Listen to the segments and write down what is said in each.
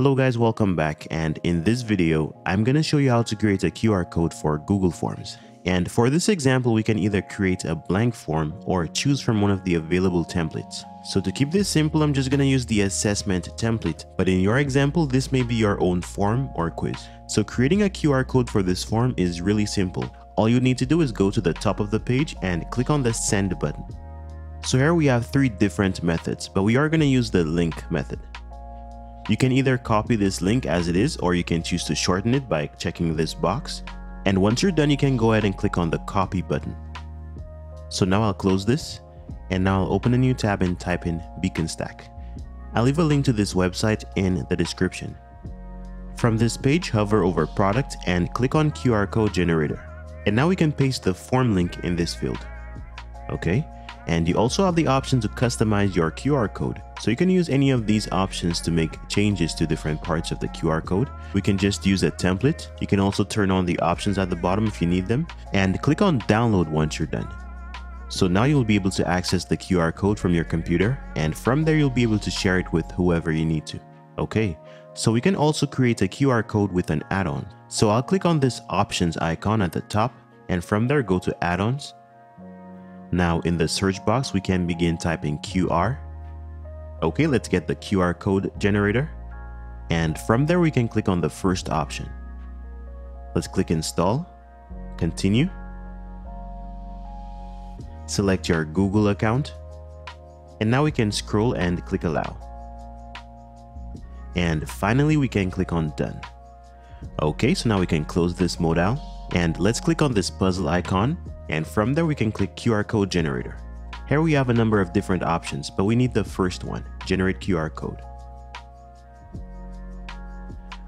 Hello guys, welcome back and in this video, I'm gonna show you how to create a QR code for Google Forms. And for this example, we can either create a blank form or choose from one of the available templates. So to keep this simple, I'm just gonna use the assessment template, but in your example, this may be your own form or quiz. So creating a QR code for this form is really simple. All you need to do is go to the top of the page and click on the send button. So here we have three different methods, but we are gonna use the link method. You can either copy this link as it is or you can choose to shorten it by checking this box. And once you're done, you can go ahead and click on the copy button. So now I'll close this and now I'll open a new tab and type in Beaconstac. I'll leave a link to this website in the description. From this page, hover over product and click on QR code generator. And now we can paste the form link in this field. Okay, and you also have the option to customize your QR code. So you can use any of these options to make changes to different parts of the QR code. We can just use a template. You can also turn on the options at the bottom if you need them and click on download once you're done. So now you'll be able to access the QR code from your computer and from there you'll be able to share it with whoever you need to. Okay, so we can also create a QR code with an add-on. So I'll click on this options icon at the top and from there go to add-ons now in the search box, we can begin typing QR. Okay, let's get the QR code generator. And from there, we can click on the first option. Let's click install, continue. Select your Google account. And now we can scroll and click allow. And finally, we can click on done. Okay, so now we can close this out. And let's click on this puzzle icon and from there we can click QR code generator. Here we have a number of different options, but we need the first one, generate QR code.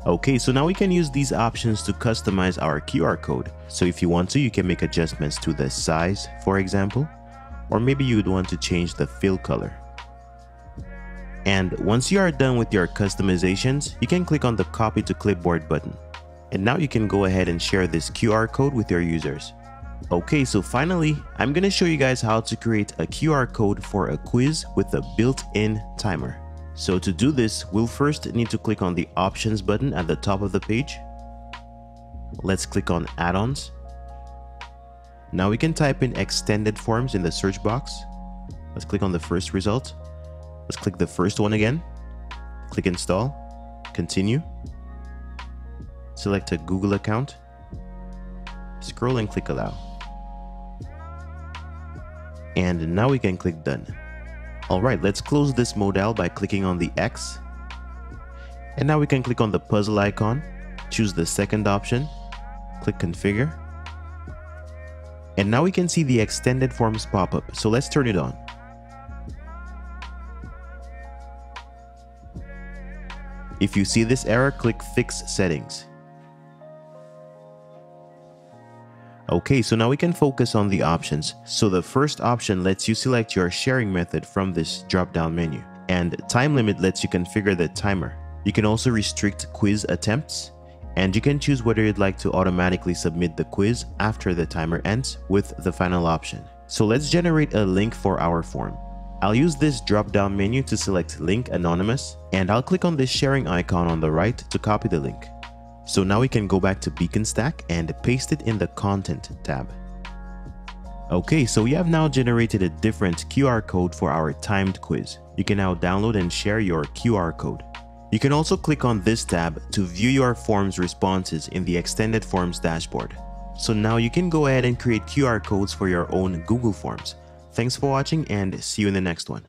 Okay, so now we can use these options to customize our QR code. So if you want to, you can make adjustments to the size, for example, or maybe you'd want to change the fill color. And once you are done with your customizations, you can click on the copy to clipboard button. And now you can go ahead and share this QR code with your users. Okay, so finally, I'm gonna show you guys how to create a QR code for a quiz with a built-in timer. So to do this, we'll first need to click on the options button at the top of the page. Let's click on add-ons. Now we can type in extended forms in the search box. Let's click on the first result. Let's click the first one again. Click install, continue. Select a Google account. Scroll and click allow and now we can click done. Alright, let's close this modal by clicking on the X. And now we can click on the puzzle icon, choose the second option, click configure. And now we can see the extended forms pop up, so let's turn it on. If you see this error, click fix settings. Okay, so now we can focus on the options. So the first option lets you select your sharing method from this drop-down menu. And time limit lets you configure the timer. You can also restrict quiz attempts. And you can choose whether you'd like to automatically submit the quiz after the timer ends with the final option. So let's generate a link for our form. I'll use this drop-down menu to select Link Anonymous, and I'll click on this sharing icon on the right to copy the link. So now we can go back to Beaconstac and paste it in the Content tab. Okay, so we have now generated a different QR code for our timed quiz. You can now download and share your QR code. You can also click on this tab to view your form's responses in the Extended Forms dashboard. So now you can go ahead and create QR codes for your own Google Forms. Thanks for watching and see you in the next one.